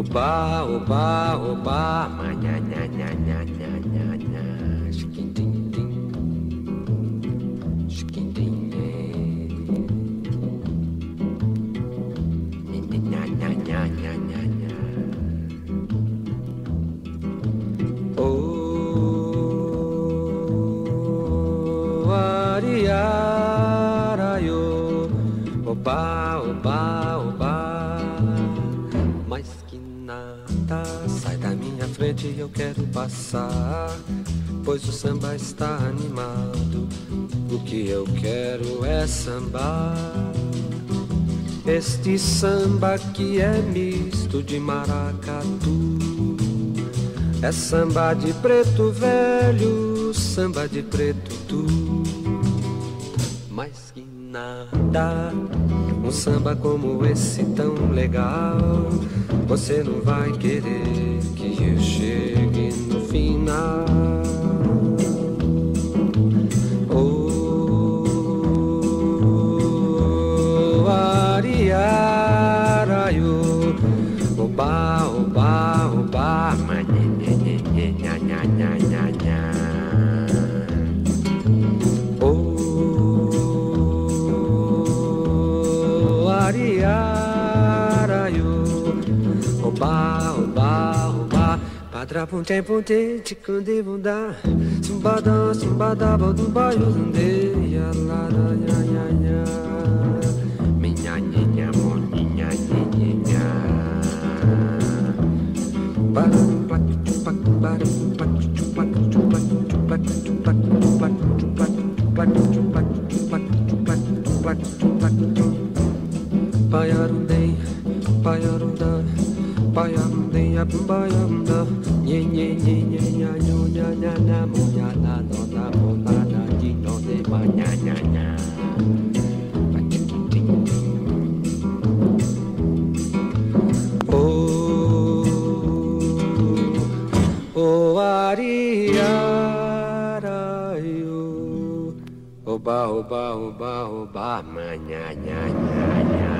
oba, oba, oba, ma oba, oba, oba. Mas que nada, sai da minha frente, eu quero passar. Pois o samba está animado. O que eu quero é sambar. Este samba que é misto de maracatu. É samba de preto velho, samba de preto tu. Mais que nada, um samba como esse tão legal. Você não vai querer que eu chegue no final. caralho. Oba, oba, oba. Padra punte um punte, chikundi bunda. Sumbada, sumbada, baduba, yuzunde. Yala, ya, ya, ya. Minha, minha, moninha, minha. Para, pacu, pacu, para, pacu, nhinha. Payarundei, payarunda, payarundei, abumbayarunda, nye nye nye nye nya nyo nya nya nya mo nya na no na mo na na ji no de ma nya nya nya. Oh, oh, oba, oba, oba, oba, ma nya nya nya.